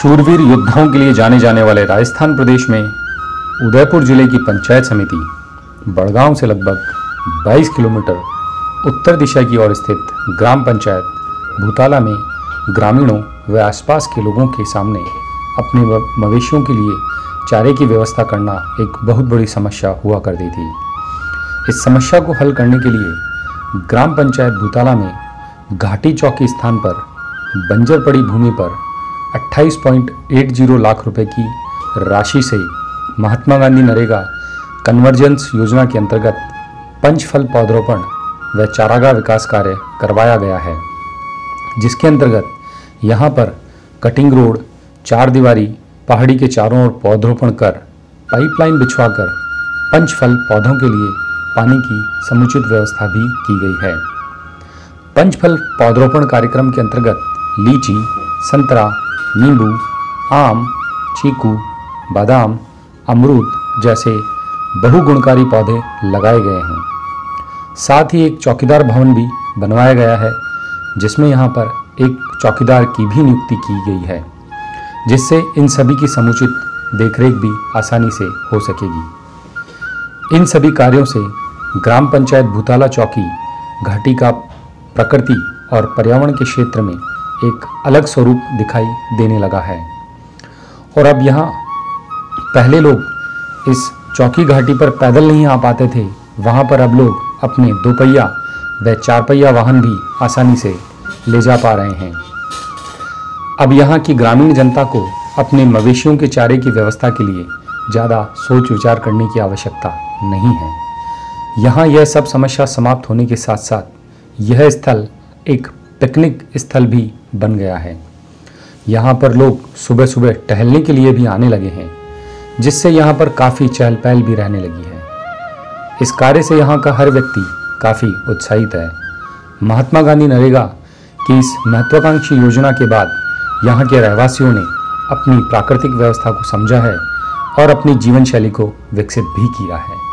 शूरवीर योद्धाओं के लिए जाने जाने वाले राजस्थान प्रदेश में उदयपुर ज़िले की पंचायत समिति बड़गांव से लगभग 22 किलोमीटर उत्तर दिशा की ओर स्थित ग्राम पंचायत भूताला में ग्रामीणों व आसपास के लोगों के सामने अपने मवेशियों के लिए चारे की व्यवस्था करना एक बहुत बड़ी समस्या हुआ करती थी। इस समस्या को हल करने के लिए ग्राम पंचायत भूताला में घाटी चौकी स्थान पर बंजर पड़ी भूमि पर 28.80 लाख रुपए की राशि से महात्मा गांधी नरेगा कन्वर्जेंस योजना के अंतर्गत पंचफल पौधरोपण व चारागाह विकास कार्य करवाया गया है। जिसके अंतर्गत यहाँ पर कटिंग रोड, चार दीवारी, पहाड़ी के चारों ओर पौधरोपण कर, पाइपलाइन बिछवाकर पंचफल पौधों के लिए पानी की समुचित व्यवस्था भी की गई है। पंचफल पौधरोपण कार्यक्रम के अंतर्गत लीची, संतरा नींबू, आम, चीकू, बादाम, अमरूद जैसे बहुगुणकारी पौधे लगाए गए हैं। साथ ही एक चौकीदार भवन भी बनवाया गया है, जिसमें यहाँ पर एक चौकीदार की भी नियुक्ति की गई है, जिससे इन सभी की समुचित देखरेख भी आसानी से हो सकेगी। इन सभी कार्यों से ग्राम पंचायत भूताला चौकी, घाटी का प्रकृति और पर्यावरण के क्षेत्र में एक अलग स्वरूप दिखाई देने लगा है। और अब यहाँ पहले लोग इस चौकी घाटी पर पैदल नहीं आ पाते थे, वहाँ पर अब लोग अपने दोपहिया व चार पहिया वाहन भी आसानी से ले जा पा रहे हैं। अब यहाँ की ग्रामीण जनता को अपने मवेशियों के चारे की व्यवस्था के लिए ज़्यादा सोच विचार करने की आवश्यकता नहीं है। यहाँ यह सब समस्या समाप्त होने के साथ साथ यह स्थल एक पिकनिक स्थल भी बन गया है। यहाँ पर लोग सुबह सुबह टहलने के लिए भी आने लगे हैं, जिससे यहाँ पर काफ़ी चहल पहल भी रहने लगी है। इस कार्य से यहाँ का हर व्यक्ति काफ़ी उत्साहित है। महात्मा गांधी नरेगा की इस महत्वाकांक्षी योजना के बाद यहाँ के रहवासियों ने अपनी प्राकृतिक व्यवस्था को समझा है और अपनी जीवन शैली को विकसित भी किया है।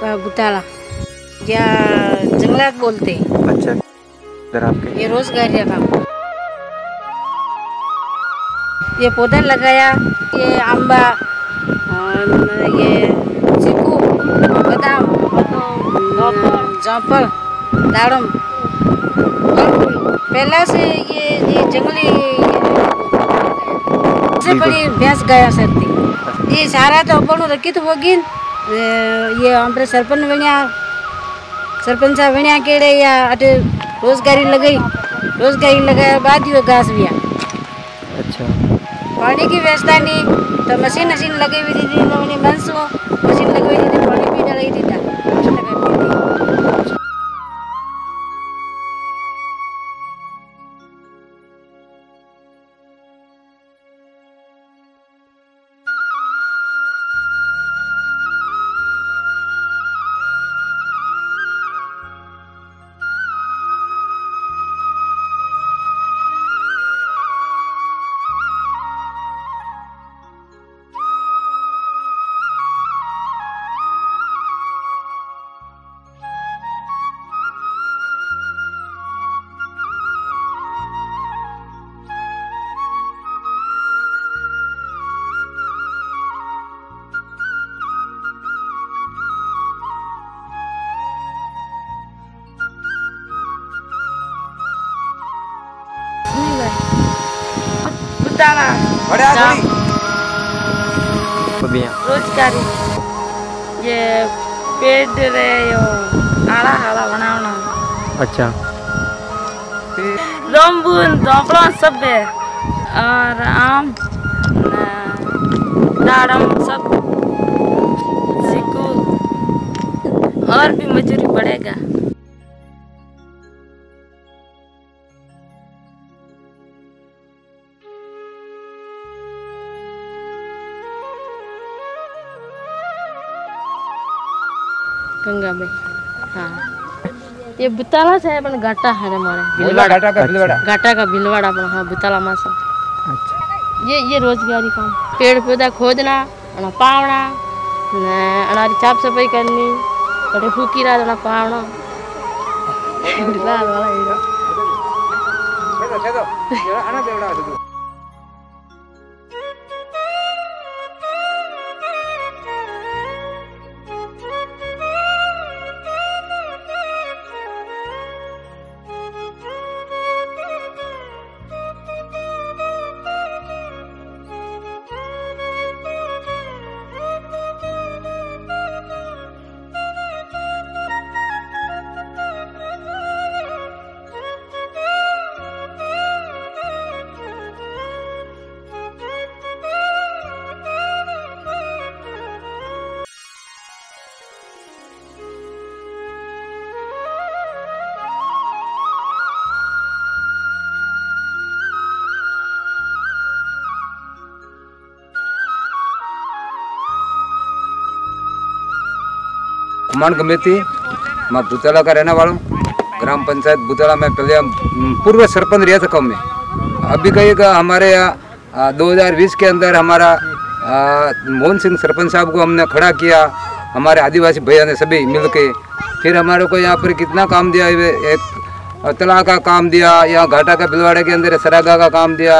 का बुताला या जंगलात बोलते अच्छा इधर आपके ये रोज़गार काम ये पौधा लगाया ये आंबा ये चीकू बादाम जाफ़र दाड़म पहला से ये ये जंगली से बड़ी भैंस गाया सकती ये सारा तो अपन रखी तो होगी ये हमारे सरपंच बनिया सरपंच साहब बनिया केड़े या अट रोजगारी लगाई रोजगारी लगाया बाद ही घास भी अच्छा। पानी की व्यवस्था नहीं तो मशीन मशीन लगी हुई थी मशीन लगी हुई थी पानी भी डाली थी। बबिया रोजगारी ये पेड़ रे यो आला हाला बनावना अच्छा रोम्बून सब है और आम दाड़म सब और भी मजूरी बढ़ेगा गंगा में। हाँ। ये बुताला से अपन घाटा है हमारे घाटा का भिलवाड़ा? घाटा का भिलवाड़ा अपन हाँ बुताला मासा। अच्छा। ये ये रोजगारी काम। पेड़ पौधा खोदना अना पावना ने अनारी साफ़ सफ़ाई करनी कटे फूकी रहा अना पावना। लाल वाला हीरो। कुमान कमेटी मैं भूतला का रहने वाला हूँ ग्राम पंचायत भूतला में पहले पूर्व सरपंच था कम में अभी कहीं का हमारे यहाँ दो हज़ार बीस के अंदर हमारा मोहन सिंह सरपंच साहब को हमने खड़ा किया हमारे आदिवासी भैया ने सभी मिल के फिर हमारे को यहाँ पर कितना काम दिया एक तला का काम दिया यहाँ घाटा का बिलवाड़े के अंदर सरागा का काम दिया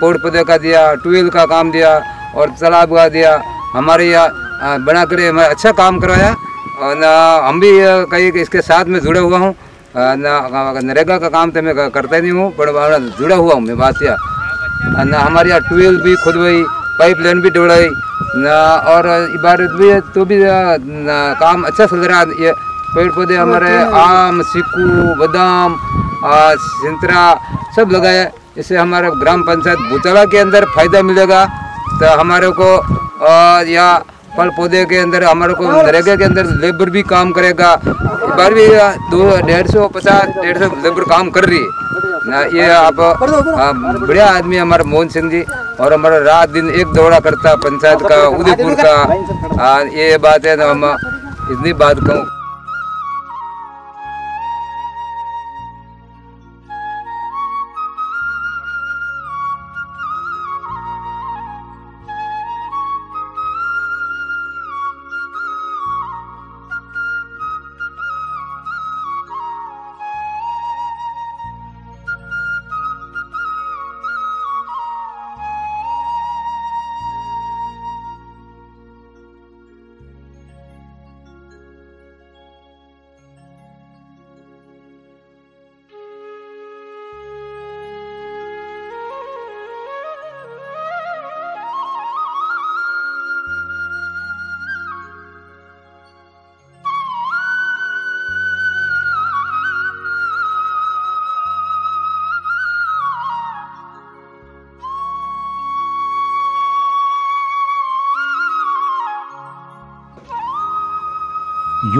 पौड़ पौधे का दिया ट्यूबवेल का काम दिया और तालाब का दिया हमारे यहाँ बना कर अच्छा काम करवाया हम भी कहीं इसके साथ में जुड़ा हुआ हूँ। नरेगा का काम तो मैं करता नहीं हूँ पर जुड़ा हुआ हूँ मैं बात या न हमारे यहाँ ट्यूबवेल भी खुदवाई पाइप लाइन भी डोड़ाई न और इबारत भी तो भी न, काम अच्छा चल रहा है। ये पेड़ पौधे हमारे आम सिक्कू बादाम संतरा सब लगाया इससे हमारा ग्राम पंचायत भूतला के अंदर फ़ायदा मिलेगा। तो हमारे को या फल पौधे के अंदर हमारे को नरेगा के अंदर लेबर भी काम करेगा। बार भी दो डेढ़ सौ पचास डेढ़ सौ लेबर काम कर रही है। ये आप बढ़िया आदमी हमारे मोहन सिंह जी और हमारा रात दिन एक दौड़ा करता पंचायत का उदयपुर का। आ, ये बात है ना हम इतनी बात कहूँ।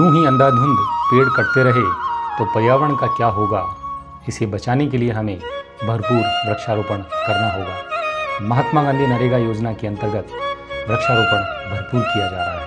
यूँ ही अंधाधुंध पेड़ कटते रहे तो पर्यावरण का क्या होगा? इसे बचाने के लिए हमें भरपूर वृक्षारोपण करना होगा। महात्मा गांधी नरेगा योजना के अंतर्गत वृक्षारोपण भरपूर किया जा रहा है।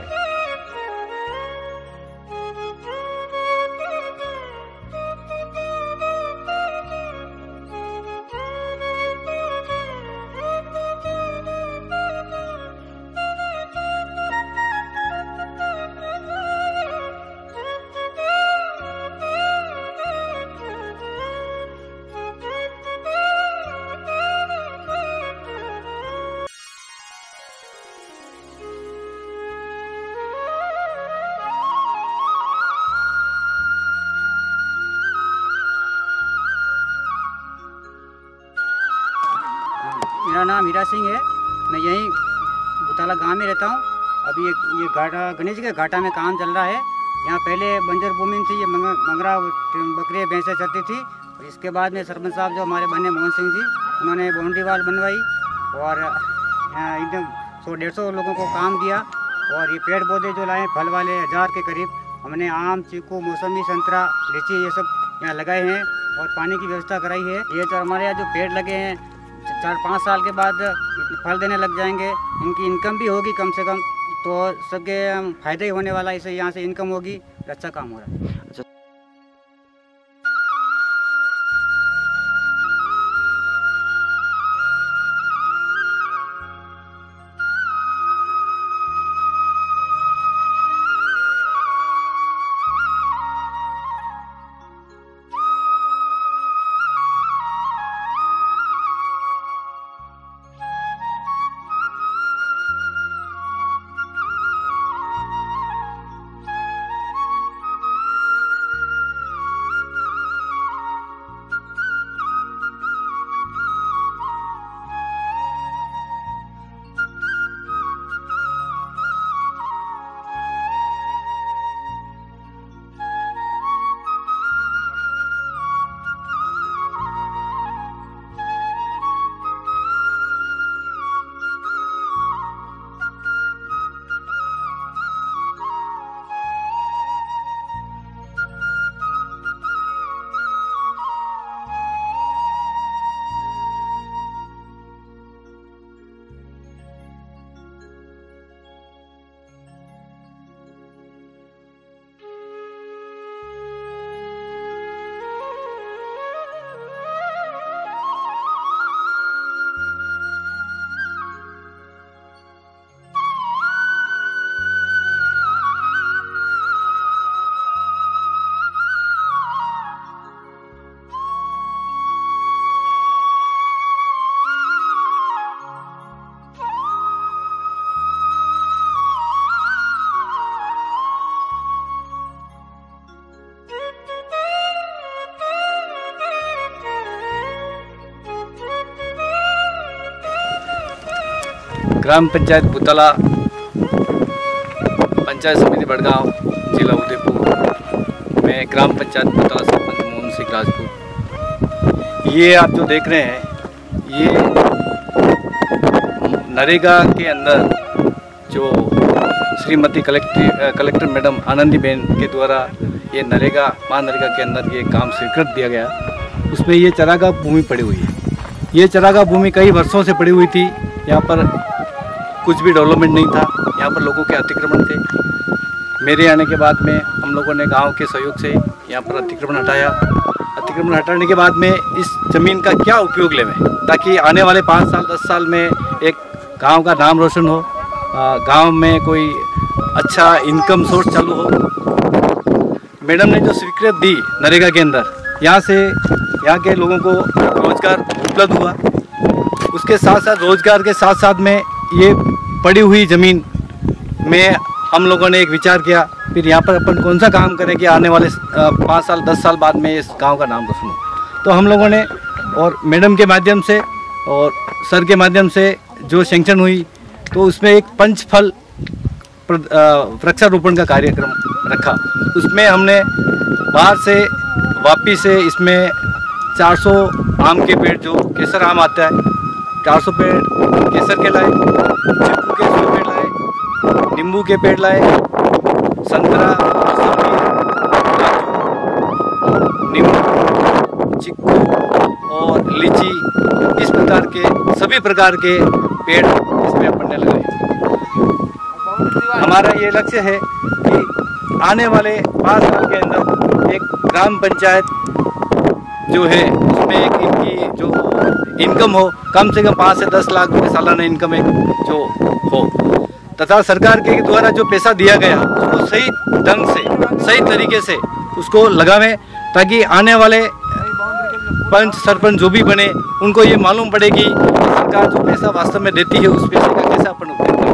मेरा नाम हीरा सिंह है। मैं यहीं बुताला गाँव में रहता हूँ। अभी ये ये घाटा, गणेश के घाटा में काम चल रहा है। यहाँ पहले बंजर भूमि थी, ये मंग- मंगरा बकरियाँ भैंसें चलती थी। और इसके बाद में सरपंच साहब जो हमारे बने मोहन सिंह जी, उन्होंने बाउंड्री वाल बनवाई। और एकदम सौ, डेढ़ सौ लोगों को काम दिया। और ये पेड़ पौधे जो लाए, फल वाले हज़ार के करीब, हमने आम, चीकू, मौसमी, संतरा, लीची, ये सब यहाँ लगाए हैं। और पानी की व्यवस्था कराई है। ये जो हमारे यहाँ जो पेड़ लगे हैं चार पाँच साल के बाद फल देने लग जाएँगे। इनकी इनकम भी होगी कम से कम तो सबके फ़ायदे ही होने वाला इसे यहाँ से इनकम होगी अच्छा काम हो रहा है। ग्राम पंचायत बुतला, पंचायत समिति बड़गांव, जिला उदयपुर। मैं ग्राम पंचायत बुतला सरपंच मोहन सिंह राजपूत। ये आप जो देख रहे हैं, ये नरेगा के अंदर जो Shrimati collector collector madam Anandiben के द्वारा ये नरेगा महानरेगा के अंदर ये काम स्वीकृत दिया गया, उसमें ये चरागाह भूमि पड़ी हुई है। ये चरागाह भूमि कई वर्षों से पड़ी हुई थी, यहाँ पर कुछ भी डेवलपमेंट नहीं था, यहाँ पर लोगों के अतिक्रमण थे। मेरे आने के बाद में हम लोगों ने गाँव के सहयोग से यहाँ पर अतिक्रमण हटाया। अतिक्रमण हटाने के बाद में इस ज़मीन का क्या उपयोग लेवें ताकि आने वाले पाँच साल, दस साल में एक गाँव का नाम रोशन हो गाँव में कोई अच्छा इनकम सोर्स चालू हो। मैडम ने जो स्वीकृत दी नरेगा के अंदर, यहाँ से यहाँ के लोगों को रोज़गार उपलब्ध हुआ। उसके साथ साथ, रोज़गार के साथ साथ में ये पड़ी हुई ज़मीन में हम लोगों ने एक विचार किया, फिर यहाँ पर अपन कौन सा काम करें कि आने वाले पाँच साल, दस साल बाद में इस गाँव का नाम रोशन हो। तो हम लोगों ने और मैडम के माध्यम से और सर के माध्यम से जो सेंक्शन हुई तो उसमें एक पंचफल वृक्षारोपण का कार्यक्रम रखा। उसमें हमने बाहर से वापिस से इसमें 400 आम के पेड़, जो केसर आम आता है 400 पेड़, केसर के लाए, चिक्कू के सौ पेड़ लाए, नींबू के पेड़ लाए, संतरा चिक्कू और लीची इस प्रकार के सभी प्रकार के पेड़ इसमें अपन ने लगाए। हमारा ये लक्ष्य है कि आने वाले पाँच साल के अंदर एक ग्राम पंचायत जो है उसमें एक इनकी जो इनकम हो, कम से कम पाँच से दस लाख रुपये सालाना इनकम एक जो हो। तथा सरकार के द्वारा जो पैसा दिया गया, उसको सही ढंग से, सही तरीके से उसको लगावें, ताकि आने वाले पंच, सरपंच जो भी बने, उनको ये मालूम पड़े कि सरकार जो पैसा वास्तव में देती है, उस पैसे का कैसा अपन उपयोग करें।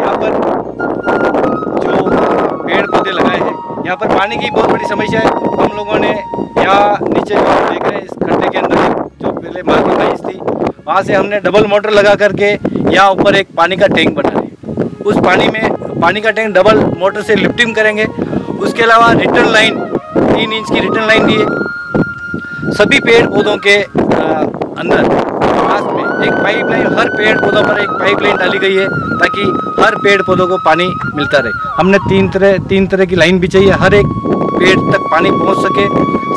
यहाँ पर जो पेड़ पौधे लगाए हैं, यहाँ पर पानी की बहुत बड़ी समस्या है। हम लोगों ने यहाँ नीचे देख रहे हैं इस खड्डे के अंदर पहले माँ की भैंस थी। वहाँ से हमने डबल मोटर लगा करके यहाँ ऊपर एक पानी का टैंक बना है उस पानी में, पानी का टैंक डबल मोटर से लिफ्टिंग करेंगे। उसके अलावा रिटर्न लाइन तीन इंच की रिटर्न लाइन दी है सभी पेड़ पौधों के अंदर, पास में एक पाइपलाइन हर पेड़ पौधों पर एक पाइपलाइन डाली गई है ताकि हर पेड़ पौधों को पानी मिलता रहे। हमने तीन तरह तीन तरह की लाइन बिछाई है। हर एक पेड़ तक पानी पहुँच सके,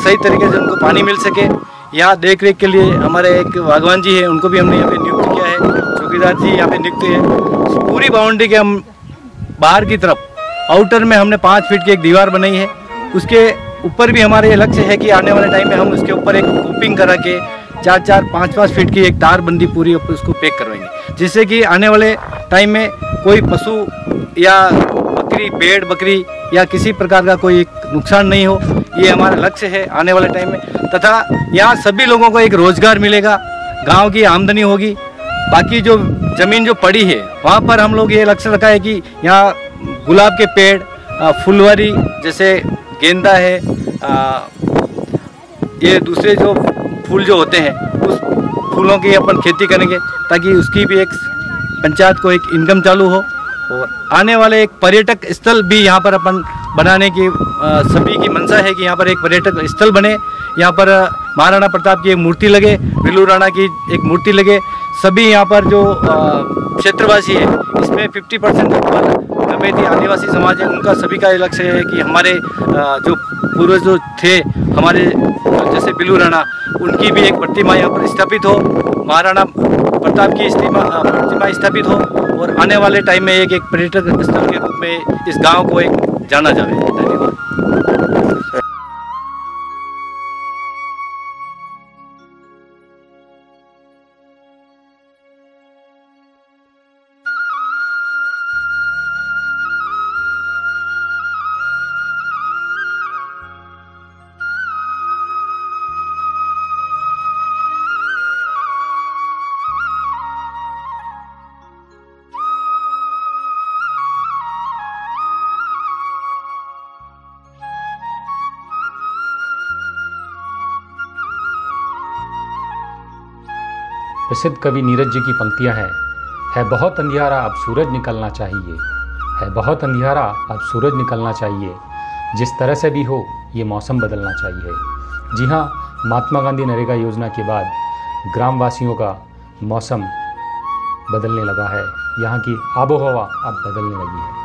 सही तरीके से उनको पानी मिल सके। यहाँ देख रेख के लिए हमारे एक बागवान जी है, उनको भी हमने यहाँ पे नियुक्त किया है। चौकीदार जी यहाँ पे नियुक्त है। पूरी बाउंड्री के हम बाहर की तरफ़, आउटर में हमने पाँच फीट की एक दीवार बनाई है। उसके ऊपर भी हमारे ये लक्ष्य है कि आने वाले टाइम में हम उसके ऊपर एक कोपिंग करा के चार चार पाँच पाँच फीट की एक तार बंदी पूरी उसको पैक करवाएँगे। जिससे कि आने वाले टाइम में कोई पशु या बकरी भेड़ बकरी या किसी प्रकार का कोई नुकसान नहीं हो ये हमारा लक्ष्य है आने वाले टाइम में। तथा यहाँ सभी लोगों को एक रोज़गार मिलेगा गाँव की आमदनी होगी बाकी जो ज़मीन जो पड़ी है वहाँ पर हम लोग ये लक्ष्य रखा है कि यहाँ गुलाब के पेड़ फुलवारी जैसे गेंदा है अ, ये दूसरे जो फूल जो होते हैं उस फूलों की अपन खेती करेंगे ताकि उसकी भी एक पंचायत को एक इनकम चालू हो। और आने वाले एक पर्यटक स्थल भी यहाँ पर अपन बनाने की सभी की मंशा है कि यहाँ पर एक पर्यटक स्थल बने। यहाँ पर महाराणा प्रताप की एक मूर्ति लगे, बिल्लू राणा की एक मूर्ति लगे। सभी यहाँ पर जो क्षेत्रवासी है, इसमें 50 परसेंट कमेटी आदिवासी समाज है, उनका सभी का लक्ष्य है कि हमारे जो पूर्वज जो थे, हमारे जैसे बिल्लू राणा, उनकी भी एक प्रतिमा यहाँ पर स्थापित हो। महाराणा प्रताप की प्रतिमा स्थापित हो। और आने वाले टाइम में एक एक पर्यटक स्थल के रूप में इस गाँव को एक जाना जाए प्रसिद्ध कवि नीरज जी की पंक्तियाँ हैं। है बहुत अंधियारा, अब सूरज निकलना चाहिए। है बहुत अंधियारा, अब सूरज निकलना चाहिए। जिस तरह से भी हो, ये मौसम बदलना चाहिए। जी हाँ महात्मा गांधी नरेगा योजना के बाद ग्रामवासियों का मौसम बदलने लगा है। यहाँ की आबो हवा अब बदलने लगी है।